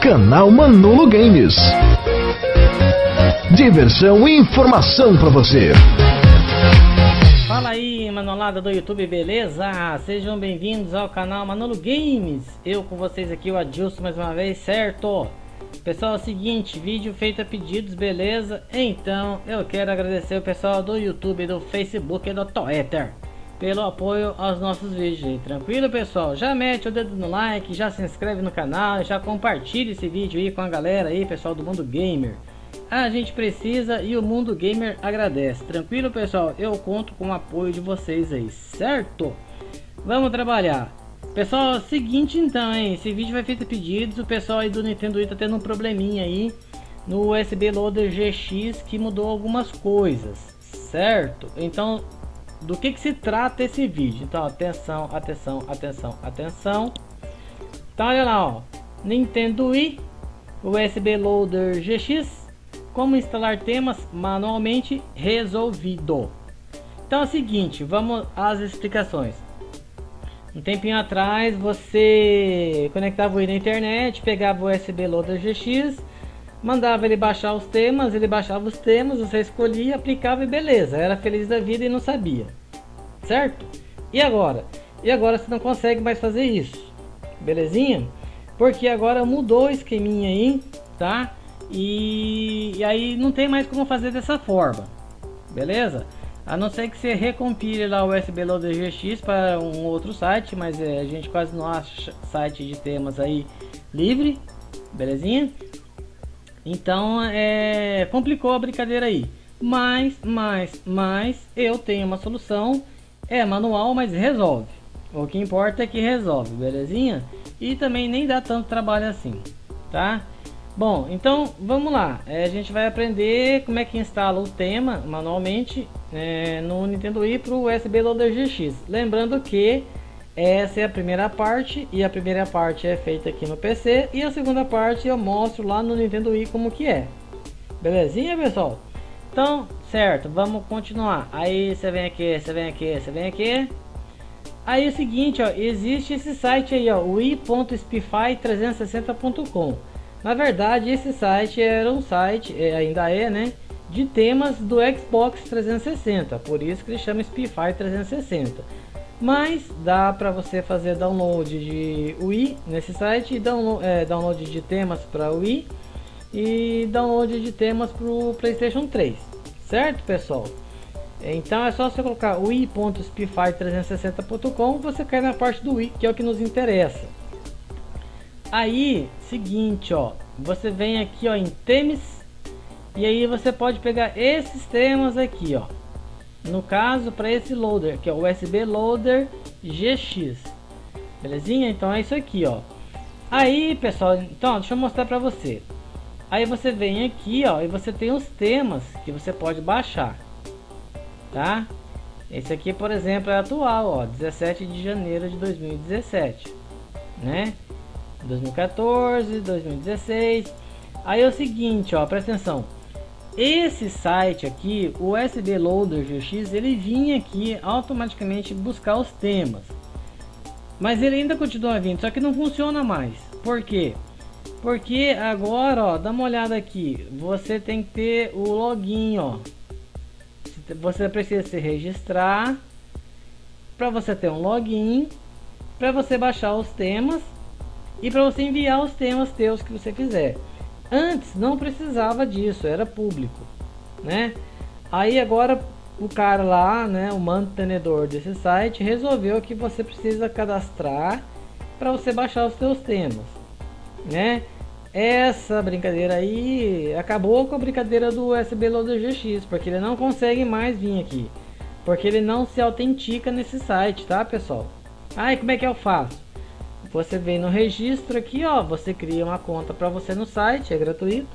canal Manolo Games. Diversão e informação para você. Fala aí, manolada do YouTube, beleza? Sejam bem-vindos ao canal Manolo Games. Eu com vocês aqui, o Adilson, mais uma vez, certo? Pessoal, é o seguinte, vídeo feito a pedidos, beleza? Então, eu quero agradecer o pessoal do YouTube, do Facebook e do Twitter pelo apoio aos nossos vídeos aí, tranquilo pessoal? Já mete o dedo no like, já se inscreve no canal, já compartilha esse vídeo aí com a galera aí, pessoal do Mundo Gamer. A gente precisa e o Mundo Gamer agradece, tranquilo pessoal? Eu conto com o apoio de vocês aí, certo? Vamos trabalhar. Pessoal, é seguinte então, hein? Esse vídeo vai feito pedidos, o pessoal aí do Nintendo Wii tá tendo um probleminha aí no USB Loader GX que mudou algumas coisas, certo? Então do que, que se trata esse vídeo. Então, atenção, atenção, atenção, atenção. Então, olha lá, ó. Nintendo Wii, USB Loader GX, como instalar temas manualmente resolvido. Então é o seguinte, vamos às explicações. Um tempinho atrás você conectava o Wii na internet, pegava o USB Loader GX, mandava ele baixar os temas, ele baixava os temas, você escolhia, aplicava e beleza, era feliz da vida e não sabia. Certo? E agora? E agora você não consegue mais fazer isso. Belezinha? Porque agora mudou o esqueminha aí, tá? E, e aí não tem mais como fazer dessa forma. Beleza? A não ser que você recompile lá o USB Loader GX para um outro site, mas é, a gente quase não acha site de temas aí livre, belezinha? Então é complicou a brincadeira aí. Mas, mas, mas eu tenho uma solução. É manual, mas resolve. O que importa é que resolve, belezinha? E também nem dá tanto trabalho assim, tá? Bom, então vamos lá. É, a gente vai aprender como é que instala o tema manualmente é, no Nintendo Wii para o USB Loader GX. Lembrando que essa é a primeira parte e a primeira parte é feita aqui no PC e a segunda parte eu mostro lá no Nintendo Wii como que é. Belezinha, pessoal? Então, certo, vamos continuar. Aí você vem aqui, você vem aqui, você vem aqui. Aí é o seguinte, ó, existe esse site aí, ó, wii.spify360.com. Na verdade, esse site era um site, é, ainda é, né, de temas do Xbox 360, por isso que ele chama Spify 360 mas dá para você fazer download de Wii nesse site, download, é, download de temas para Wii e download de temas para o PlayStation 3, certo pessoal? Então é só você colocar wii.spify360.com você cai na parte do Wii que é o que nos interessa. Aí, seguinte, ó, você vem aqui ó em temas e aí você pode pegar esses temas aqui, ó no caso para esse loader que é o USB loader GX belezinha? Então é isso aqui ó. Aí pessoal então deixa eu mostrar para você. Aí você vem aqui ó e você tem os temas que você pode baixar tá? Esse aqui por exemplo é atual ó 17 de janeiro de 2017 né? 2014 2016 aí é o seguinte ó presta atenção esse site aqui, o USB Loader GX, ele vinha aqui automaticamente buscar os temas. Mas ele ainda continua vindo, só que não funciona mais. Por quê? Porque agora, ó, dá uma olhada aqui. Você tem que ter o login, ó. Você precisa se registrar para você ter um login, para você baixar os temas e para você enviar os temas teus que você quiser. Antes não precisava disso, era público, né? Aí agora o cara lá, né, o mantenedor desse site resolveu que você precisa cadastrar para você baixar os seus temas, né? Essa brincadeira aí acabou com a brincadeira do USB Loader GX, porque ele não consegue mais vir aqui, porque ele não se autentica nesse site, tá, pessoal? Aí como é que eu faço? Você vem no registro aqui, ó, você cria uma conta para você no site, é gratuito.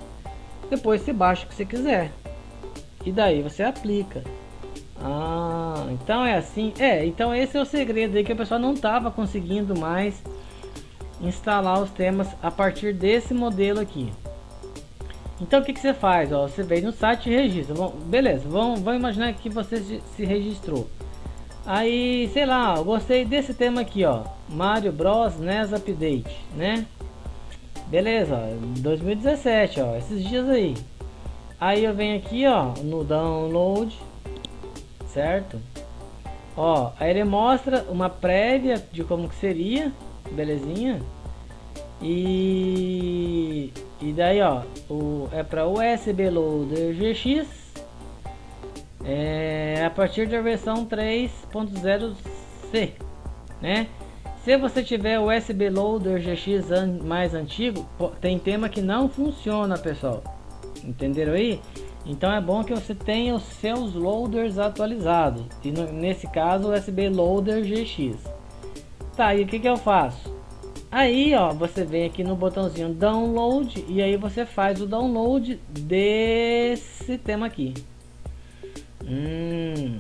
Depois você baixa o que você quiser. E daí você aplica. Ah, então é assim. É, então esse é o segredo aí que o pessoal não tava conseguindo mais instalar os temas a partir desse modelo aqui. Então o que, que você faz? Ó, você vem no site e registra. Beleza, vamos imaginar que você se registrou. Aí, sei lá, eu gostei desse tema aqui, ó. Mario Bros NES Update, né? Beleza, ó, 2017, ó, esses dias aí. Aí eu venho aqui, ó, no download, certo? Ó, aí ele mostra uma prévia de como que seria, belezinha? E, e daí, ó, o, é para USB Loader GX, é a partir da versão 3.0C, né? Se você tiver o USB Loader GX an mais antigo, tem tema que não funciona, pessoal. Entenderam aí? Então é bom que você tenha os seus loaders atualizados. E no, nesse caso, o USB Loader GX. Tá, e o que, que eu faço? Aí, ó, você vem aqui no botãozinho Download e aí você faz o download desse tema aqui. Hum.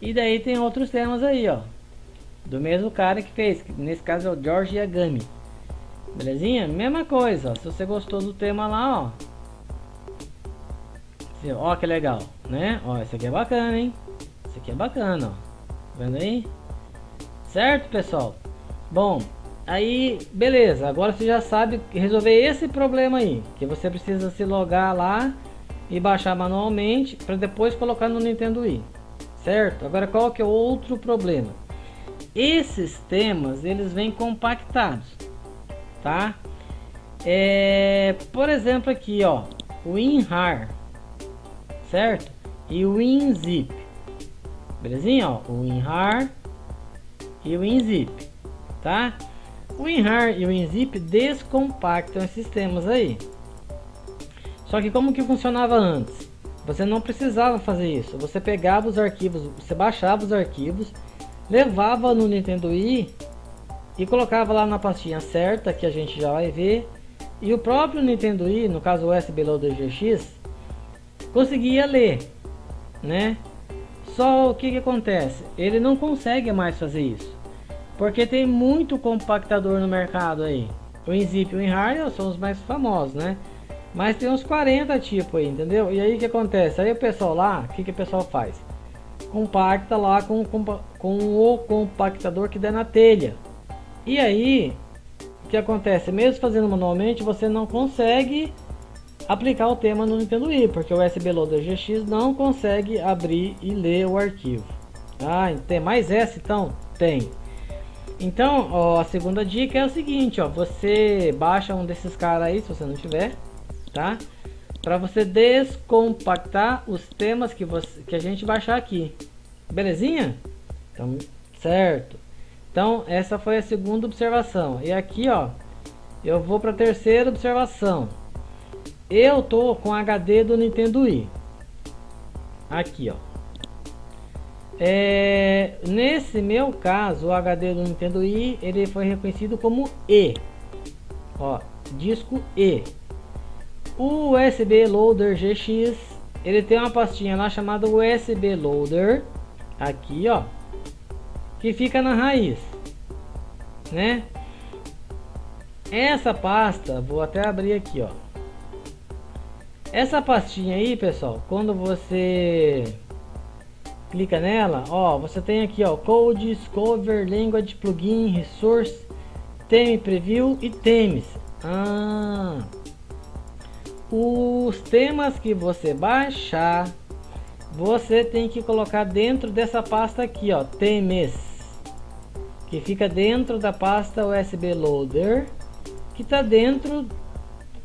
E daí tem outros temas aí, ó. Do mesmo cara que fez, que nesse caso é o George Yagami. Belezinha? Mesma coisa, ó. Se você gostou do tema lá, ó. Ó que legal, né? Ó, esse aqui é bacana, hein? Esse aqui é bacana, ó. Tá vendo aí? Certo, pessoal? Bom, aí, beleza. Agora você já sabe resolver esse problema aí. Que você precisa se logar lá e baixar manualmente para depois colocar no Nintendo Wii. Certo? Agora qual que é o outro problema? Esses temas, eles vêm compactados, tá? É, por exemplo aqui, ó, WinRAR certo? E o WinZip. Belezinha, ó, o WinRAR e o WinZip, tá? O WinRAR e o WinZip descompactam esses sistemas aí. Só que como que funcionava antes? Você não precisava fazer isso. Você pegava os arquivos, você baixava os arquivos, levava no Nintendo Wii e colocava lá na pastinha certa, que a gente já vai ver. E o próprio Nintendo Wii, no caso o USB Loader GX, conseguia ler, né? Só o que, que acontece? Ele não consegue mais fazer isso, porque tem muito compactador no mercado aí. O Inzip e o WinRAR são os mais famosos, né? Mas tem uns 40 tipos aí, entendeu? E aí o que acontece? Aí o pessoal lá, o que, que o pessoal faz? Compacta lá com, com, com o compactador que der na telha. E aí, o que acontece? Mesmo fazendo manualmente, você não consegue aplicar o tema no Nintendo Wii, porque o USB Loader GX não consegue abrir e ler o arquivo. Ah, tem mais essa então? Tem. Então, ó, a segunda dica é o seguinte, ó, você baixa um desses caras aí, se você não tiver, tá? Para você descompactar os temas que, você, que a gente baixar aqui. Belezinha? Então, certo. Então, essa foi a segunda observação. E aqui, ó, eu vou para a terceira observação. Eu tô com HD do Nintendo Wii. Aqui, ó. É, nesse meu caso, o HD do Nintendo Wii, ele foi reconhecido como E. Ó, disco E. O USB Loader GX, ele tem uma pastinha lá chamada USB Loader, aqui, ó, que fica na raiz, né? Essa pasta, vou até abrir aqui, ó. Essa pastinha aí, pessoal, quando você clica nela, ó, você tem aqui, ó, Code, Discover, Language, Plugin, Resource, Theme Preview e Themes. Ah, os temas que você baixar, você tem que colocar dentro dessa pasta aqui, ó, Themes, que fica dentro da pasta USB Loader, que está dentro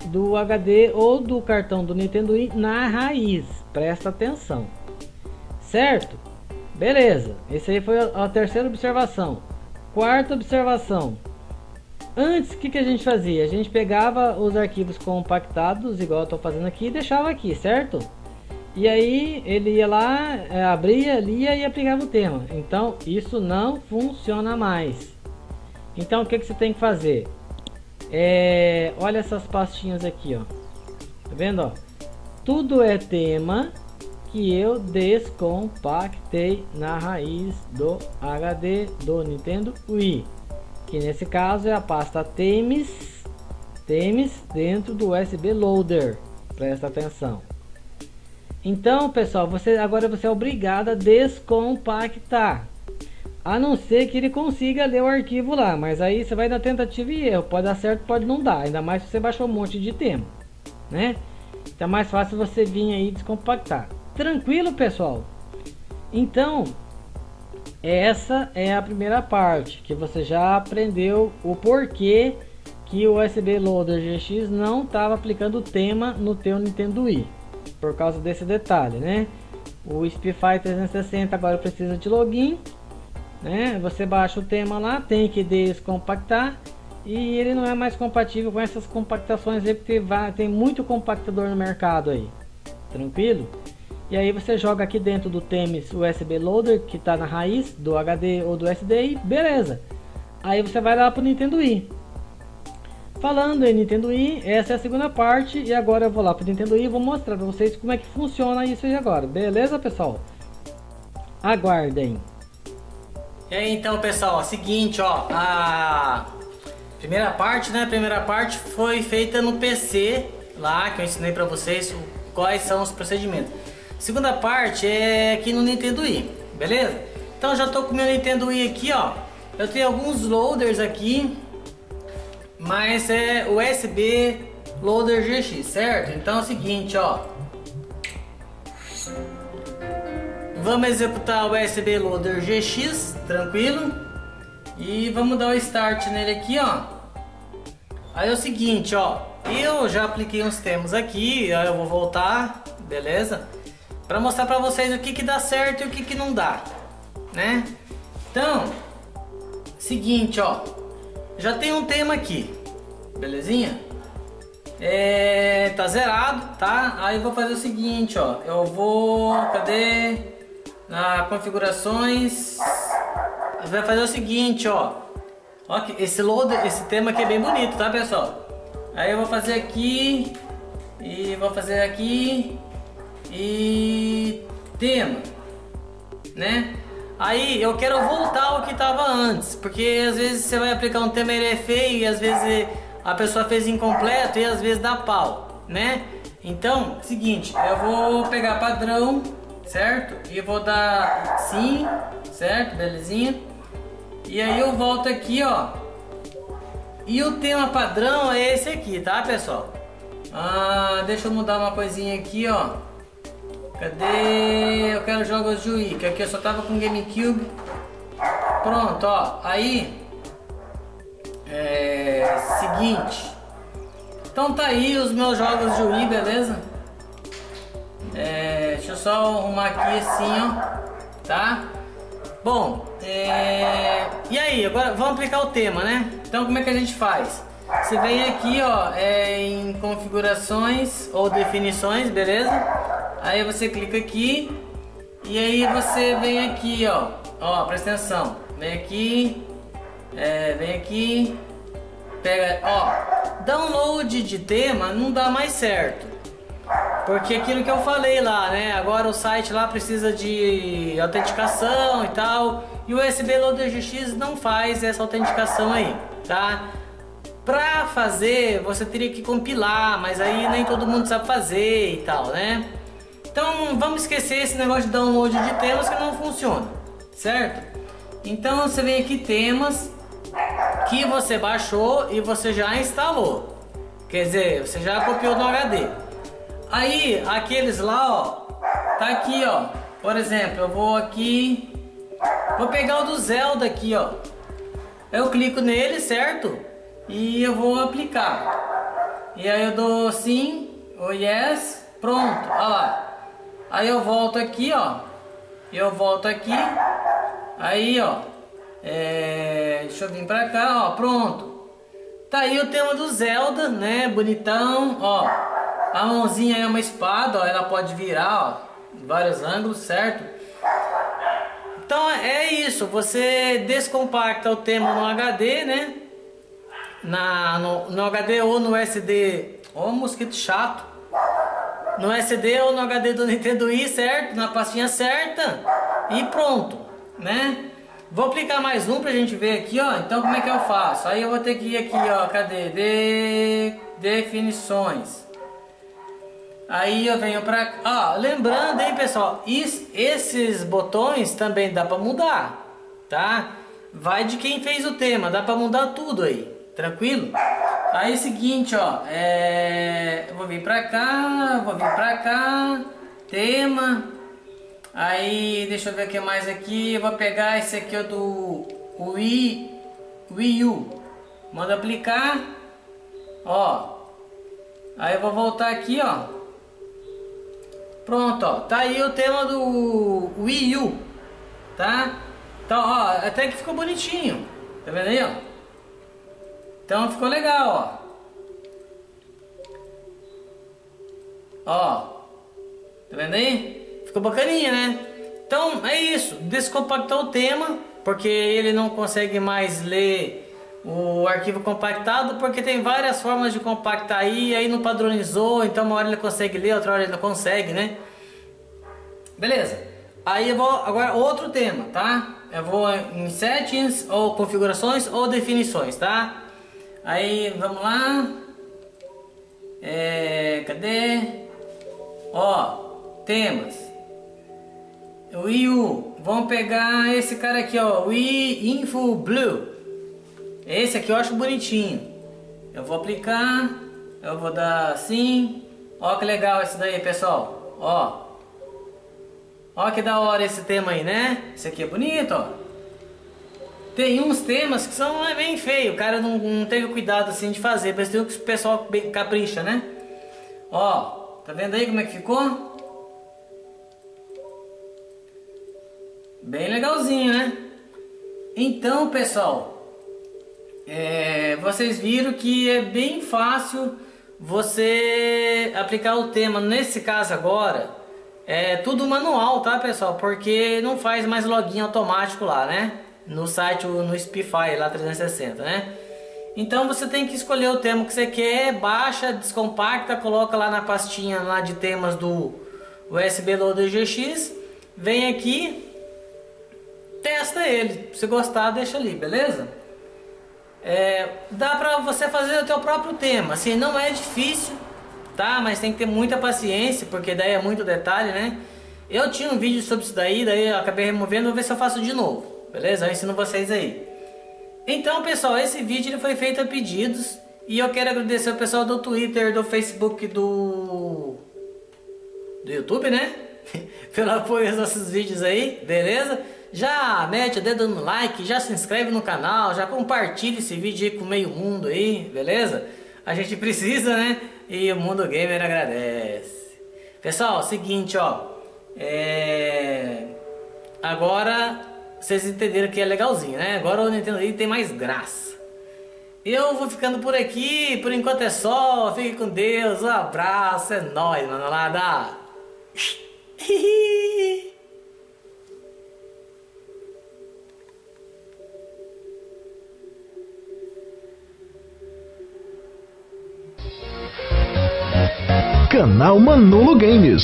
do HD ou do cartão do Nintendo Wii na raiz. Presta atenção. Certo? Beleza. Esse aí foi a terceira observação. Quarta observação. Antes, o que, que a gente fazia? A gente pegava os arquivos compactados, igual eu estou fazendo aqui, e deixava aqui, certo? E aí ele ia lá, é, abria, lia e aplicava o tema. Então isso não funciona mais. Então o que, que você tem que fazer? É, olha essas pastinhas aqui, ó. Tá vendo, ó? Tudo é tema que eu descompactei na raiz do HD do Nintendo Wii. Que nesse caso é a pasta Themes, Themes dentro do USB Loader. Presta atenção. Então, pessoal, você agora você é obrigado a descompactar. A não ser que ele consiga ler o arquivo lá, mas aí você vai na tentativa e erro, pode dar certo, pode não dar, ainda mais se você baixou um monte de tema, né? Então é mais fácil você vir aí descompactar. Tranquilo, pessoal? Então, essa é a primeira parte, que você já aprendeu o porquê que o USB Loader GX não estava aplicando o tema no teu Nintendo Wii. Por causa desse detalhe, né? O SPIFY 360 agora precisa de login né? Você baixa o tema lá, tem que descompactar e ele não é mais compatível com essas compactações aí, porque tem muito compactador no mercado aí, tranquilo? E aí você joga aqui dentro do Temis USB Loader que está na raiz do HD ou do SD e beleza. Aí você vai lá para o Nintendo Wii. Falando em Nintendo Wii, essa é a segunda parte e agora eu vou lá para o Nintendo Wii e vou mostrar para vocês como é que funciona isso aí agora. Beleza, pessoal? Aguardem. E aí então pessoal, é seguinte ó, a primeira parte, né? A primeira parte foi feita no PC lá que eu ensinei para vocês quais são os procedimentos. Segunda parte é aqui no Nintendo Wii, beleza? Então já tô com meu Nintendo Wii aqui, ó. Eu tenho alguns loaders aqui, mas é USB Loader GX, certo? Então é o seguinte, ó. Vamos executar o USB Loader GX, tranquilo. E vamos dar o start nele aqui, ó. Aí é o seguinte, ó. Eu já apliquei uns temas aqui, eu vou voltar, beleza? Para mostrar para vocês o que que dá certo e o que que não dá, né? Então, seguinte, ó. Já tem um tema aqui, belezinha? É, tá zerado, tá? Aí vou fazer o seguinte, ó. Eu vou, cadê? na configurações vai fazer o seguinte ó ó esse load esse tema aqui é bem bonito tá pessoal aí eu vou fazer aqui e vou fazer aqui e tema né aí eu quero voltar ao que estava antes porque às vezes você vai aplicar um tema ele é feio e às vezes a pessoa fez incompleto e às vezes dá pau né então seguinte eu vou pegar padrão certo? E vou dar sim, certo? Belezinha. E aí eu volto aqui, ó. E o tema padrão é esse aqui, tá, pessoal? Ah, deixa eu mudar uma coisinha aqui, ó. Cadê? Eu quero jogos de Wii, que aqui eu só tava com GameCube. Pronto, ó. Aí, é seguinte. Então tá aí os meus jogos de Wii, beleza? É, deixa eu só arrumar aqui assim, ó, tá? Bom, é, e aí, agora vamos aplicar o tema, né? Então como é que a gente faz? Você vem aqui, ó, é, em configurações ou definições, beleza? Aí você clica aqui e aí você vem aqui, ó, ó, presta atenção, vem aqui, é, vem aqui, pega, ó, download de tema não dá mais certo. Porque aquilo que eu falei lá, né? Agora o site lá precisa de autenticação e tal. E o USB Loader GX não faz essa autenticação aí, tá? Pra fazer, você teria que compilar, mas aí nem todo mundo sabe fazer e tal, né? Então vamos esquecer esse negócio de download de temas que não funciona, certo? Então você vem aqui temas que você baixou e você já instalou. Quer dizer, você já copiou no HD. Aí, aqueles lá, ó, tá aqui, ó. Por exemplo, eu vou aqui, vou pegar o do Zelda aqui, ó. Eu clico nele, certo? E eu vou aplicar. E aí eu dou sim, ou yes, pronto, ó lá. Aí eu volto aqui, ó. Eu volto aqui. Aí, ó. É, deixa eu vir pra cá, ó. Pronto. Tá aí o tema do Zelda, né? Bonitão, ó. A mãozinha é uma espada, ó, ela pode virar, ó, em vários ângulos, certo? Então é isso, você descompacta o tema no HD, né? Na, no, no HD ou no SD, oh, mosquito chato. No SD ou no HD do Nintendo Wii, certo? Na pastinha certa e pronto, né? Vou aplicar mais um pra gente ver aqui, ó. Então como é que eu faço? Aí eu vou ter que ir aqui, ó. Cadê? De... Definições. Aí eu venho pra cá. lembrando, hein, pessoal, is, esses botões também dá pra mudar. tá? Vai de quem fez o tema, dá pra mudar tudo aí, tranquilo? Aí é o seguinte, ó, é... vou vir pra cá, vou vir pra cá, tema, aí deixa eu ver o que mais aqui, eu vou pegar esse aqui ó, do Wii, Wii U, manda aplicar, ó, aí eu vou voltar aqui, ó, pronto, ó, tá aí o tema do Wii U, tá? Então, ó, até que ficou bonitinho. Tá vendo aí, ó? Então ficou legal, ó. Ó. Tá vendo aí? Ficou bacaninha, né? Então é isso. Descompactou o tema, porque ele não consegue mais ler o arquivo compactado, porque tem várias formas de compactar aí, aí não padronizou, então uma hora ele consegue ler, outra hora ele não consegue, né? Beleza. Aí eu vou agora outro tema, tá? Eu vou em settings ou configurações ou definições, tá? Aí vamos lá. É, cadê? Ó, temas. O IU. Vamos pegar esse cara aqui, ó. O Info Blue. Esse aqui eu acho bonitinho. Eu vou aplicar. Eu vou dar assim. Ó que legal esse daí, pessoal. Ó. Ó que da hora esse tema aí, né? Esse aqui é bonito, ó. Tem uns temas que são é bem feio, o cara não, não teve cuidado assim de fazer, mas tem que o pessoal capricha, né? Ó, tá vendo aí como é que ficou? Bem legalzinho, né? Então, pessoal, é, vocês viram que é bem fácil você aplicar o tema. Nesse caso agora, é tudo manual, tá, pessoal? Porque não faz mais login automático lá, né? No site, no Spify lá 360, né? Então você tem que escolher o tema que você quer, baixa, descompacta, coloca lá na pastinha lá de temas do USB Loader GX, vem aqui, testa ele. Se gostar, deixa ali, beleza? É, dá pra você fazer o teu próprio tema, assim, não é difícil tá? Mas tem que ter muita paciência, porque daí é muito detalhe, né? Eu tinha um vídeo sobre isso daí, daí eu acabei removendo, vou ver se eu faço de novo, beleza? Eu ensino vocês aí. Então, pessoal, esse vídeo ele foi feito a pedidos e eu quero agradecer o pessoal do Twitter, do Facebook, do do YouTube, né? Pelo apoio aos nossos vídeos aí, beleza? Já mete o dedo no like, já se inscreve no canal, já compartilha esse vídeo aí com o meio mundo aí, beleza? A gente precisa, né? E o mundo gamer agradece. Pessoal, seguinte, ó. É... Agora vocês entenderam que é legalzinho, né? Agora o Nintendo tem mais graça. Eu vou ficando por aqui, por enquanto é só. Fique com Deus, um abraço, é nóis, mano. Lá Canal Manolo Games.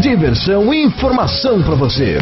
Diversão e informação para você.